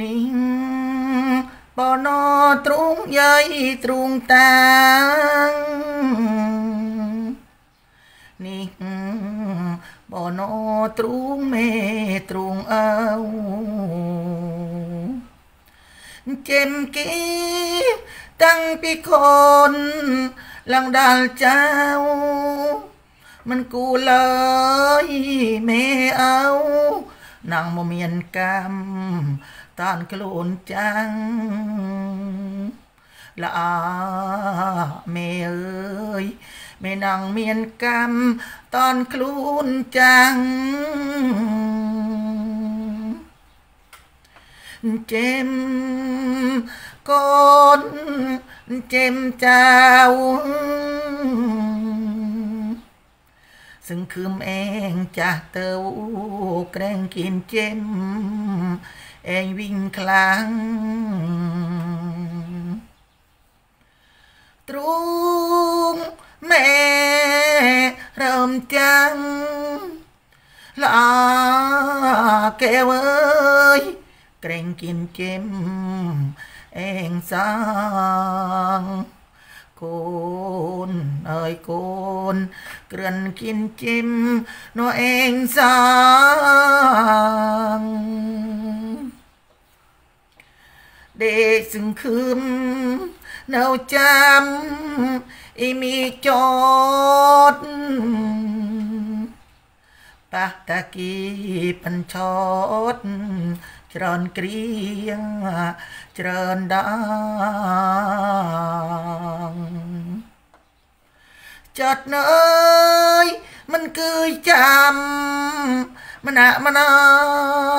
នេះបនទ្រូងយាយទ្រូងតាងនេះបនទ្រូងមេទ្រូងអើចេមគីតាំងពីកូនឡើងដាល់ចៅមិនគូឡើយមេអើ នางមកមានកម្មតានខ្លួនចាំងលាមេអើយមេនងមានកម្មតានខ្លួនចាំងចេមកូនចេមចៅ សង្ឃឹមអេងចាស់ទៅក្រែងគៀនចេមអេងវិញខ្លាំងទ្រូងម៉ែរើមចាំងលាកែវអើយក្រែងគៀនចេមអេងសាងកូន អើយកូនក្រិនគិនជិមនោះអេងសាងដេកសង្ឃឹមនៅចាំអ៊ីមីចតប៉ះតាគីបញ្ឆោតច្រើនគ្រៀងច្រើនដាង ចាត់នើយមិនគឺចាំម្នាក់ម្នា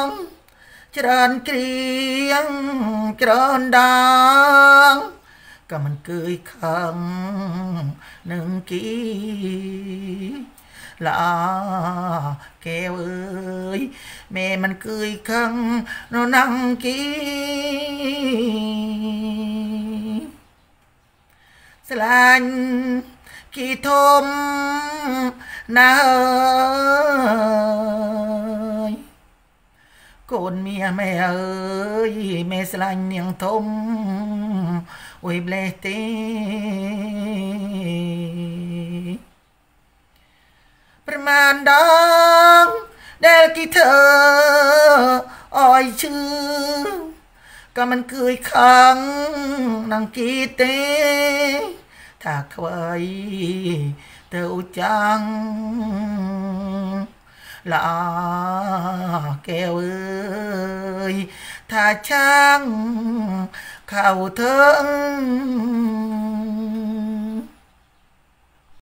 ងច្រើនគ្រៀងច្រើនដាងក៏មិនគឺខឹងនឹងគីលាកែវអើយមេមិនគួយខឹងនៅនងគី ស្លាញ់គីធំណាស់កូនមៀម៉ែអើយម៉ែស្លាញ់នាងធំអុយប្លេះទេប្រមាណដងដែលគីធ្វើអោយឈឺ ក៏មិនគួយខឹងនឹងគីទេថាខ្វៃទៅចាំងលាកែវអើយថាចាំងខៅធឹង